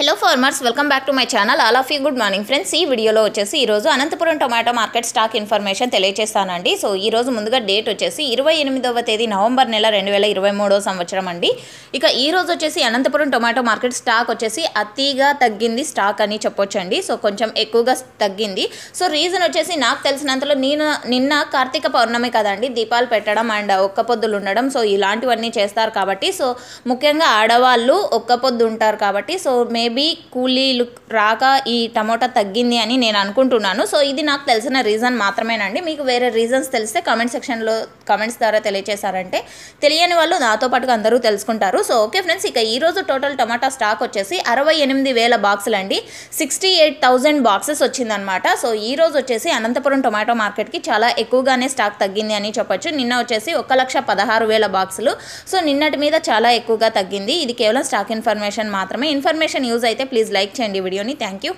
Hello farmers welcome back to my channel all of you good morning friends ఈ వీడియోలో వచ్చేసి ఈరోజు Anantapuram tomato market stock information తెలియజేస్తానండి so ఈ రోజు ముందుగా డేట్ వచ్చేసి ఇరవై ఎనిమిదవ తేదీ నవంబర్ నెల రెండు వేల ఇరవై మూడో సంవత్సరం అండి. ఇక ఈ రోజు వచ్చేసి అనంతపురం టొమాటో మార్కెట్ స్టాక్ వచ్చేసి అతిగా తగ్గింది స్టాక్ అని చెప్పొచ్చండి. సో కొంచెం ఎక్కువగా తగ్గింది. సో రీజన్ వచ్చేసి నాకు తెలిసినంతలో నేను నిన్న కార్తీక పౌర్ణమి కదండి. దీపాలు పెట్టడం అండ్ ఒక్క పొద్దులు ఉండడం. సో ఇలాంటివన్నీ చేస్తారు కాబట్టి సో ముఖ్యంగా ఆడవాళ్ళు ఒక్క పొద్దు ఉంటారు కాబట్టి సో మే మేబీ కూలీలు రాక ఈ టమోటా తగ్గింది అని నేను అనుకుంటున్నాను. సో ఇది నాకు తెలిసిన రీజన్ మాత్రమేనండి. మీకు వేరే రీజన్స్ తెలిస్తే కామెంట్ సెక్షన్లో కామెంట్స్ ద్వారా తెలియచేశారంటే తెలియని వాళ్ళు నాతో పాటుగా అందరూ తెలుసుకుంటారు. సో ఓకే ఫ్రెండ్స్ ఇక ఈరోజు టోటల్ టమాటా స్టాక్ వచ్చేసి అరవై ఎనిమిది వేల బాక్సులు అండి. సిక్స్టీ ఎయిట్ థౌజండ్ బాక్సెస్ వచ్చిందనమాట సో ఈ రోజు వచ్చేసి అనంతపురం టొమాటో మార్కెట్కి చాలా ఎక్కువగానే స్టాక్ తగ్గింది అని చెప్పొచ్చు. నిన్న వచ్చేసి ఒక లక్ష పదహారు వేల బాక్సులు. సో నిన్నటి మీద చాలా ఎక్కువగా తగ్గింది. ఇది కేవలం స్టాక్ ఇన్ఫర్మేషన్ మాత్రమే. ఇన్ఫర్మేషన్ న్యూస్ అయితే ప్లీజ్ లైక్ చేయండి వీడియోని. Thank you.